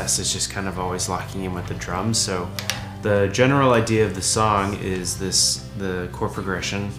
best is just kind of always locking in with the drums. So the general idea of the song is this the chord progression